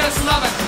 just love it.